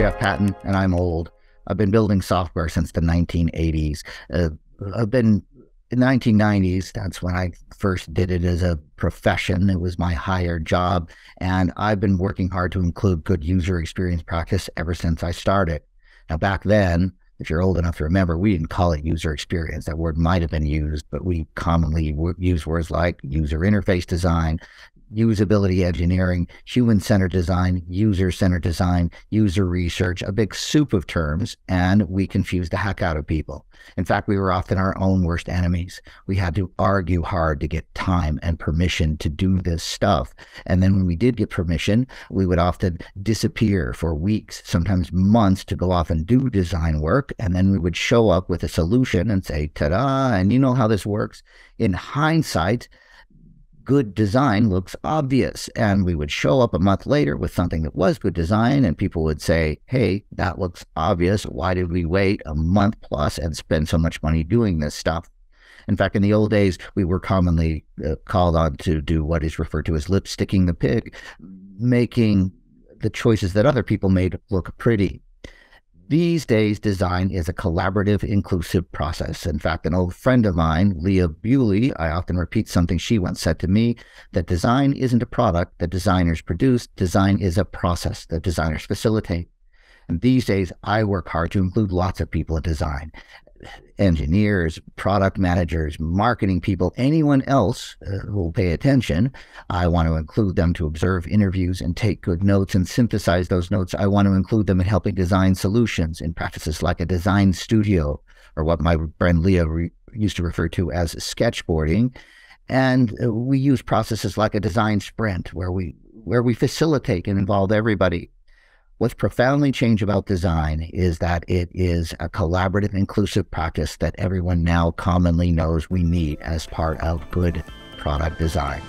Jeff Patton, and I'm old. I've been building software since the 1980s. Uh, I've been in the 1990s. That's when I first did it as a profession. It was my higher job. And I've been working hard to include good user experience practice ever since I started. Now, back then, if you're old enough to remember, we didn't call it user experience. That word might have been used, but we commonly use words like user interface design, usability engineering, human centered design, user centered design, user research, a big soup of terms, and we confused the heck out of people. In fact, we were often our own worst enemies. We had to argue hard to get time and permission to do this stuff. And then when we did get permission, we would often disappear for weeks, sometimes months to go off and do design work. And then we would show up with a solution and say, ta da, and you know how this works. In hindsight, good design looks obvious. And we would show up a month later with something that was good design, and people would say, Hey, that looks obvious. Why did we wait a month plus and spend so much money doing this stuff? In fact, in the old days, we were commonly uh, called on to do what is referred to as lipsticking the pig, making the choices that other people made look pretty. These days, design is a collaborative, inclusive process. In fact, an old friend of mine, Leah Buley, I often repeat something she once said to me that design isn't a product that designers produce, design is a process that designers facilitate. And these days, I work hard to include lots of people in design engineers, product managers, marketing people, anyone else uh, will pay attention. I want to include them to observe interviews and take good notes and synthesize those notes. I want to include them in helping design solutions in practices like a design studio or what my friend Leah re- used to refer to as sketchboarding. And uh, we use processes like a design sprint where we where we facilitate and involve everybody What's profoundly changed about design is that it is a collaborative, inclusive practice that everyone now commonly knows we need as part of good product design.